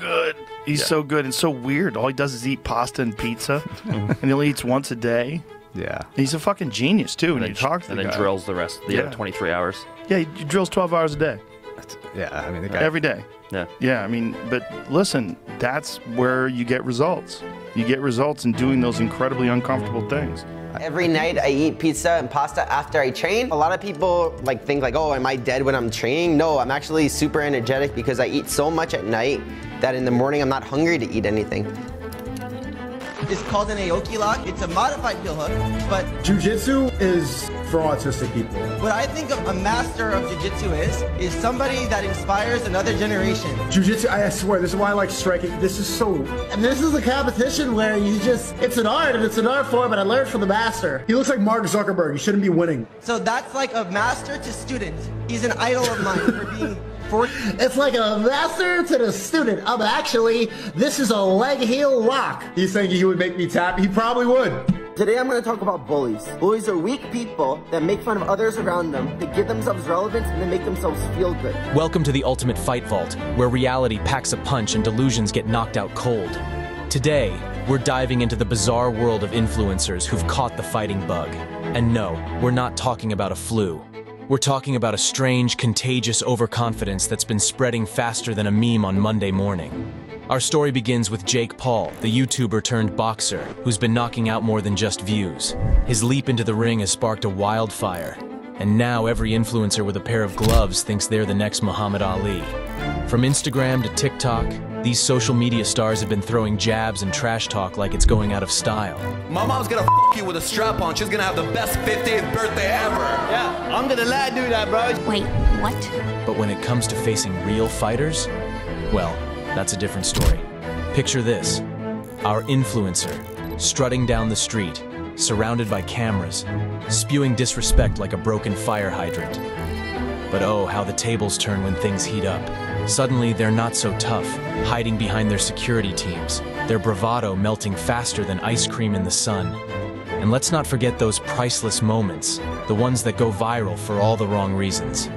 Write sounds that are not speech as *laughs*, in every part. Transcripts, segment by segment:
so good. He's so good and so weird. All he does is eat pasta and pizza, *laughs* and he only eats once a day. Yeah. He's a fucking genius too. When And you then, talk to and the then guy. drills the rest the Yeah. other 23 hours. Yeah, he drills twelve hours a day, Yeah. I mean, the guy. every day. Yeah. Yeah, I mean, but listen, that's where you get results. You get results in doing those incredibly uncomfortable things. Every night I eat pizza and pasta after I train. A lot of people like think like, oh, am I dead when I'm training? No, I'm actually super energetic because I eat so much at night that in the morning I'm not hungry to eat anything. It's called an Aoki lock. It's a modified heel hook, but Jiu-jitsu is for autistic people. what I think of a master of jiu-jitsu is, is somebody that inspires another generation. Jiu-jitsu, I swear, this is why I like striking. This is so... And this is a competition where you just... It's an art, and it's an art form, and I learned from the master. He looks like Mark Zuckerberg. He shouldn't be winning. So that's like a master to student. He's an idol of mine for being 40. It's like a master to the student. Um, actually, this is a leg heel lock. He's saying he would make me tap. He probably would. Today I'm going to talk about bullies. Bullies are weak people that make fun of others around them, that give themselves relevance, and they make themselves feel good. Welcome to the Ultimate Fight Vault, where reality packs a punch and delusions get knocked out cold. Today, we're diving into the bizarre world of influencers who've caught the fighting bug. And no, we're not talking about a flu. We're talking about a strange, contagious overconfidence that's been spreading faster than a meme on Monday morning. Our story begins with Jake Paul, the YouTuber turned boxer, who's been knocking out more than just views. His leap into the ring has sparked a wildfire, and now every influencer with a pair of gloves thinks they're the next Muhammad Ali. From Instagram to TikTok, these social media stars have been throwing jabs and trash talk like it's going out of style. My mom's gonna f you with a strap on. She's gonna have the best 50th birthday ever. Yeah, I'm gonna let do that, bro. Wait, what? But when it comes to facing real fighters, well, that's a different story. Picture this our influencer, strutting down the street, surrounded by cameras, spewing disrespect like a broken fire hydrant. But oh, how the tables turn when things heat up. Suddenly, they're not so tough, hiding behind their security teams, their bravado melting faster than ice cream in the sun. And let's not forget those priceless moments, the ones that go viral for all the wrong reasons.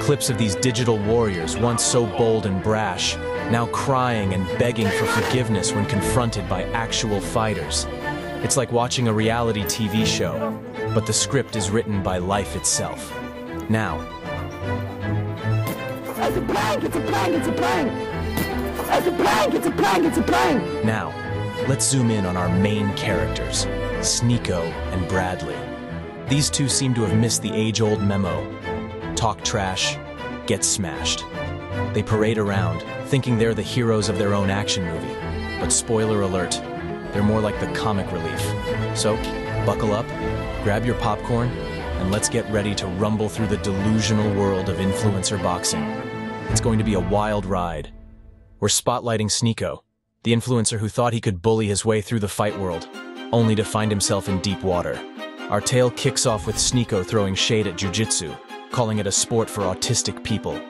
Clips of these digital warriors, once so bold and brash, now crying and begging for forgiveness when confronted by actual fighters. It's like watching a reality TV show, but the script is written by life itself. Now, It's a prank! It's a prank! It's a prank! It's a prank! It's a prank! It's a prank! now, let's zoom in on our main characters, Sneako and Bradley. These two seem to have missed the age-old memo. Talk trash, get smashed. They parade around, thinking they're the heroes of their own action movie. But spoiler alert, they're more like the comic relief. So, buckle up, grab your popcorn, and let's get ready to rumble through the delusional world of influencer boxing. It's going to be a wild ride. We're spotlighting Sneako, the influencer who thought he could bully his way through the fight world, only to find himself in deep water. Our tale kicks off with Sneako throwing shade at jiu-jitsu, calling it a sport for autistic people.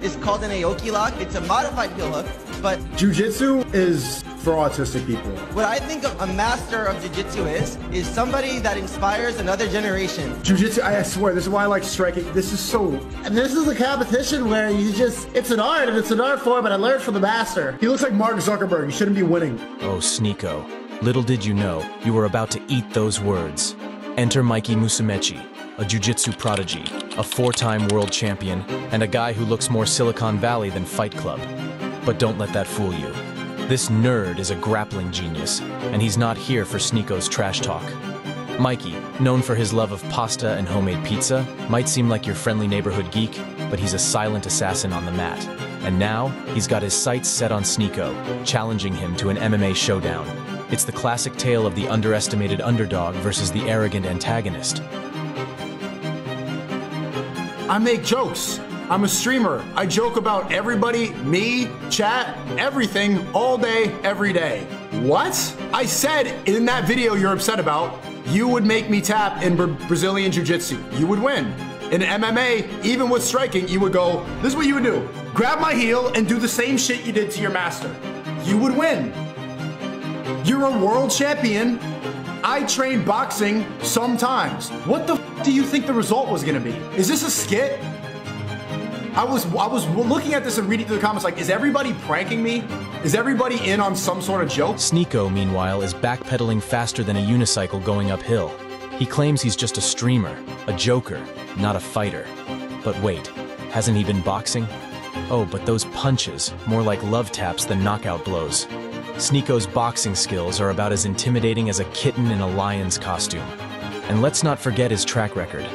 It's called an Aoki lock. It's a modified heel hook, but Jiu-jitsu is for autistic people. what I think of a master of jiu-jitsu is, is somebody that inspires another generation. Jiu-jitsu, I swear, this is why I like striking. This is so... And this is a competition where you just... It's an art, and it's an art form, and I learned from the master. He looks like Mark Zuckerberg. He shouldn't be winning. Oh, Sneako, little did you know, you were about to eat those words. Enter Mikey Musumeci, a jiu-jitsu prodigy, a four-time world champion, and a guy who looks more Silicon Valley than Fight Club. But don't let that fool you. This nerd is a grappling genius, and he's not here for Sneako's trash talk. Mikey, known for his love of pasta and homemade pizza, might seem like your friendly neighborhood geek, but he's a silent assassin on the mat. And now, he's got his sights set on Sneako, challenging him to an MMA showdown. It's the classic tale of the underestimated underdog versus the arrogant antagonist. I make jokes. I'm a streamer. I joke about everybody, me, chat, everything, all day, every day. What? I said in that video you're upset about, you would make me tap in Bra- Brazilian Jiu Jitsu. You would win. In MMA, even with striking, you would go, this is what you would do grab my heel and do the same shit you did to your master. You would win. You're a world champion. I train boxing sometimes. What the do you think the result was gonna be? Is this a skit? I was I was looking at this and reading through the comments like, is everybody pranking me? Is everybody in on some sort of joke? Sneako, meanwhile, is backpedaling faster than a unicycle going uphill. He claims he's just a streamer, a joker, not a fighter. But wait, hasn't he been boxing? Oh, but those punches, more like love taps than knockout blows. Sneako's boxing skills are about as intimidating as a kitten in a lion's costume. And let's not forget his track record.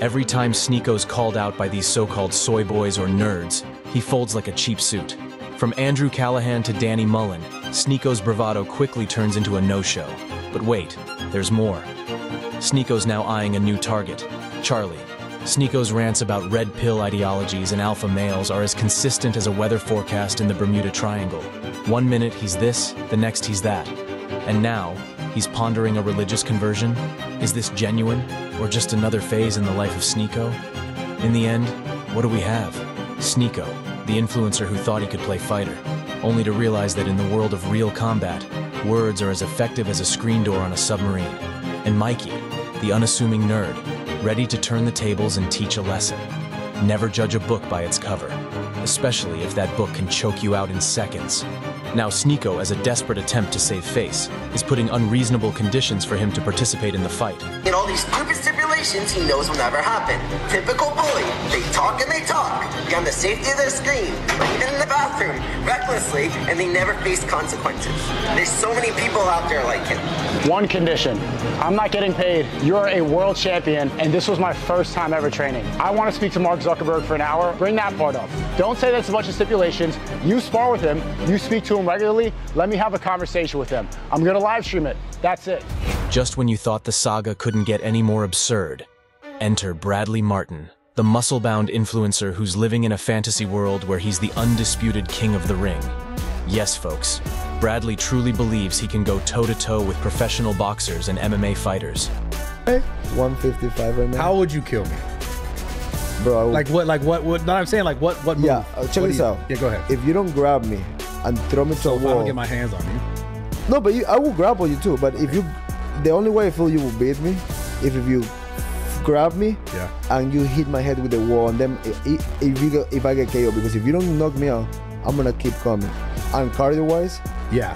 Every time Sneako's called out by these so-called soy boys or nerds, he folds like a cheap suit. From Andrew Callaghan to Danny Mullen, Sneako's bravado quickly turns into a no-show. But wait, there's more. Sneako's now eyeing a new target, Charlie. Sneako's rants about red pill ideologies and alpha males are as consistent as a weather forecast in the Bermuda Triangle. One minute he's this, the next he's that. And now, he's pondering a religious conversion? Is this genuine, or just another phase in the life of Sneako? In the end, what do we have? Sneako, the influencer who thought he could play fighter, only to realize that in the world of real combat, words are as effective as a screen door on a submarine. And Mikey, the unassuming nerd, ready to turn the tables and teach a lesson. Never judge a book by its cover, especially if that book can choke you out in seconds. Now Sneako, as a desperate attempt to save face, is putting unreasonable conditions for him to participate in the fight. In all these stupid stipulations he knows will never happen. Typical bully. They talk and they talk. Beyond the safety of their screen, even in the bathroom, recklessly, and they never face consequences. There's so many people out there like him. One condition. I'm not getting paid. You're a world champion, and this was my first time ever training. I want to speak to Mark Zuckerberg for an hour. Bring that part up. Don't say that's a bunch of stipulations. You spar with him. You speak to him regularly. Let me have a conversation with him. I'm going to live stream it. That's it. Just when you thought the saga couldn't get any more absurd, enter Bradley Martyn, the muscle-bound influencer who's living in a fantasy world where he's the undisputed king of the ring. Yes, folks, Bradley truly believes he can go toe-to-toe with professional boxers and MMA fighters. 155 right now. How would you kill me? Bro, I would, Like what? Like what? What? No, I'm saying like what? What? Move? yeah, uh, check What this you- out. Yeah, go ahead. If you don't grab me and throw me to so if I don't wall, get my hands on you, no, but you, I will grapple you too. But if you, the only way I feel you will beat me, if, if you grab me yeah. and you hit my head with the wall, and then i- i- if you go, if I get KO, because if you don't knock me out, I'm gonna keep coming. And cardio wise, Yeah.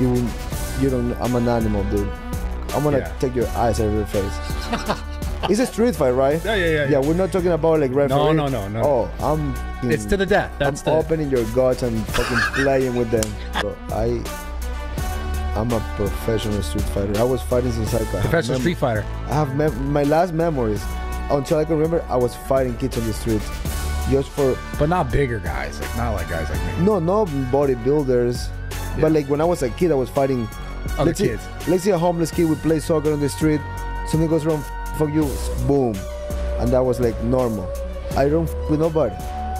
you will, you don't. I'm an animal, dude. I'm gonna Yeah. take your eyes out of your face. *laughs* it's a street fight, right? Yeah, yeah, yeah, Yeah, we're not talking about like referee. no, no, no. no Oh, I'm. It's to the death. That's I'm the. opening your guts and fucking playing with them. *laughs* Bro, I. I'm a professional street fighter. I was fighting since I could. Professional street fighter. I have mem- my last memories. Until I can remember, I was fighting kids on the street, just for But not bigger guys. Like not like guys like me. no, no bodybuilders. But like when I was a kid, I was fighting Other let's kids. See, let's see a homeless kid would play soccer on the street. Something goes wrong, fuck you, boom, and that was like normal. I don't f- with nobody,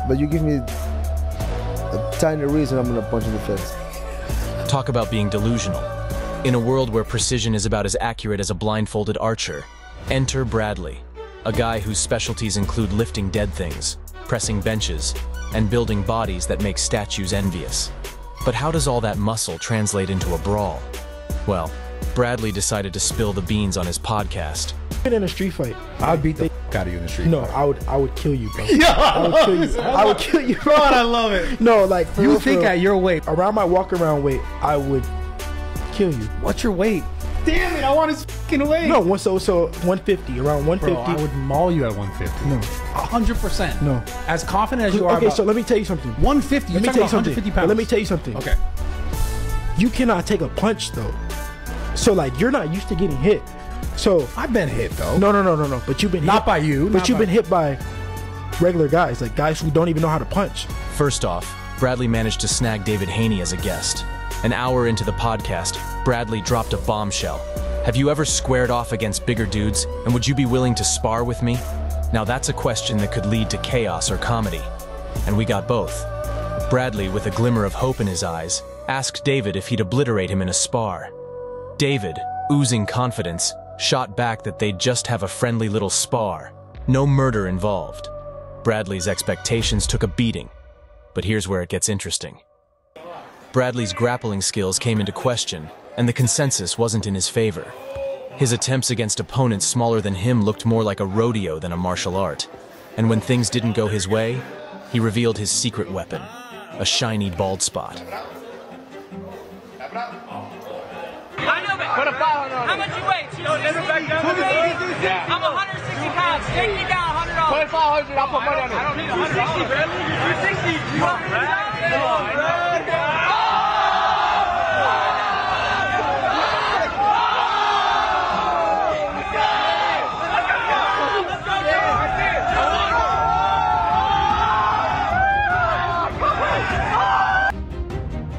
but you give me a tiny reason, I'm gonna punch in the face. Talk about being delusional. In a world where precision is about as accurate as a blindfolded archer, enter Bradley, a guy whose specialties include lifting dead things, pressing benches, and building bodies that make statues envious. But how does all that muscle translate into a brawl? Well, Bradley decided to spill the beans on his podcast. In a street fight. I'd beat the Got you in the street. No, I would I would kill you, bro. *laughs* I would kill you. I would kill you. God, I love it. No, like for You real, for think real. at your weight? around my walk around weight, I would kill you. What's your weight? Damn it! I want his fucking weight. No, one so so 150 around 150. Bro, 150. I would maul you at 150. No. hundred percent. No. As confident as you are. okay, about so let me tell you something. 150. Let me tell you something. about 150 pounds. Let me tell you something. Okay. You cannot take a punch though. So like you're not used to getting hit. So I've been hit though. no, no, no, no, no. But you've been Not hit, by you, But you've by- been hit by regular guys, like guys who don't even know how to punch. First off, Bradley managed to snag David Haney as a guest. An hour into the podcast, Bradley dropped a bombshell. Have you ever squared off against bigger dudes, and would you be willing to spar with me? Now that's a question that could lead to chaos or comedy. And we got both. Bradley, with a glimmer of hope in his eyes, asked David if he'd obliterate him in a spar. David, oozing confidence, shot back that they'd just have a friendly little spar. No murder involved. Bradley's expectations took a beating. But here's where it gets interesting. Bradley's grappling skills came into question, and the consensus wasn't in his favor. His attempts against opponents smaller than him looked more like a rodeo than a martial art. And when things didn't go his way, he revealed his secret weapon, a shiny bald spot. I know, but put a foul on How much you weigh? 260? Yeah. I'm 160 pounds. Take me down $100. Put 500 I'll put money on it. I don't need 160, Brad. 260. Come on, Brad. Come.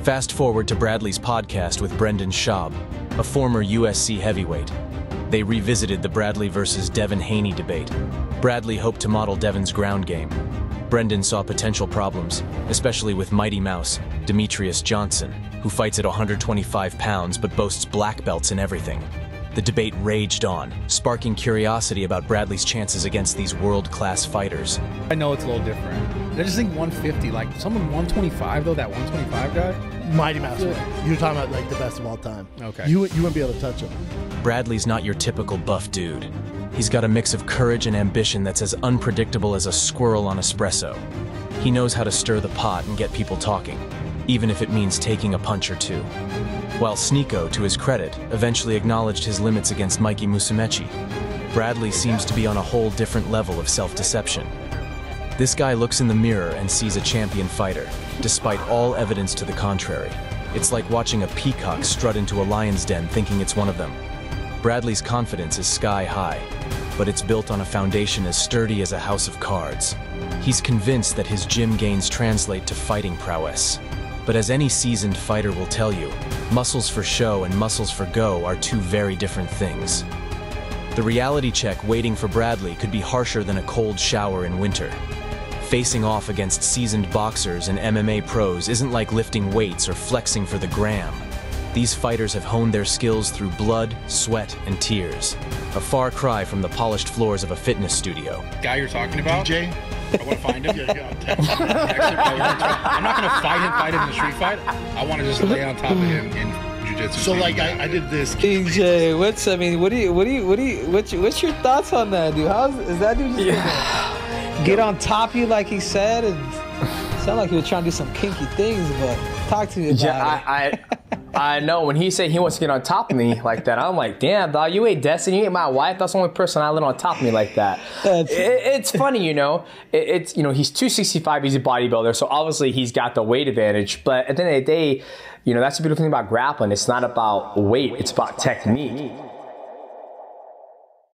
Fast forward to Bradley's podcast with Brendan Schaub, a former UFC heavyweight. They revisited the Bradley versus Devin Haney debate. Bradley hoped to model Devin's ground game. Brendan saw potential problems, especially with Mighty Mouse, Demetrious Johnson, who fights at 125 pounds but boasts black belts in everything. The debate raged on, sparking curiosity about Bradley's chances against these world class fighters. I know it's a little different. I just think 150, like someone 125 though, that 125 guy. Mighty Mouse. You're talking about like the best of all time. Okay. You you wouldn't be able to touch him. Bradley's not your typical buff dude. He's got a mix of courage and ambition that's as unpredictable as a squirrel on espresso. He knows how to stir the pot and get people talking, even if it means taking a punch or two. While Sneako, to his credit, eventually acknowledged his limits against Mikey Musumeci, Bradley seems to be on a whole different level of self deception. This guy looks in the mirror and sees a champion fighter, despite all evidence to the contrary. It's like watching a peacock strut into a lion's den thinking it's one of them. Bradley's confidence is sky high, but it's built on a foundation as sturdy as a house of cards. He's convinced that his gym gains translate to fighting prowess. But as any seasoned fighter will tell you, muscles for show and muscles for go are two very different things. The reality check waiting for Bradley could be harsher than a cold shower in winter. Facing off against seasoned boxers and MMA pros isn't like lifting weights or flexing for the gram. These fighters have honed their skills through blood, sweat, and tears. A far cry from the polished floors of a fitness studio. Guy you're talking about? DJ? I want to find him. *laughs* I'm not going to fight him, fight him in the street fight. I want to just lay on top of him in jiu-jitsu. So like I, I did this. DJ, what's I mean, what do you, what do you, what do you, what's your, what's your thoughts on that, dude? How's is that dude just gonna get on top of you like he said, and sound like he was trying to do some kinky things, but talk to me about Yeah, it. I, I, I know when he said he wants to get on top of me like that, I'm like, damn, dog, you ain't Destiny, you ain't my wife. That's the only person I let on top of me like that. It- it's funny, you know. It, it's you know he's 265, he's a bodybuilder, so obviously he's got the weight advantage. But at the end of the day, you know that's the beautiful thing about grappling. It's not about weight; it's about technique.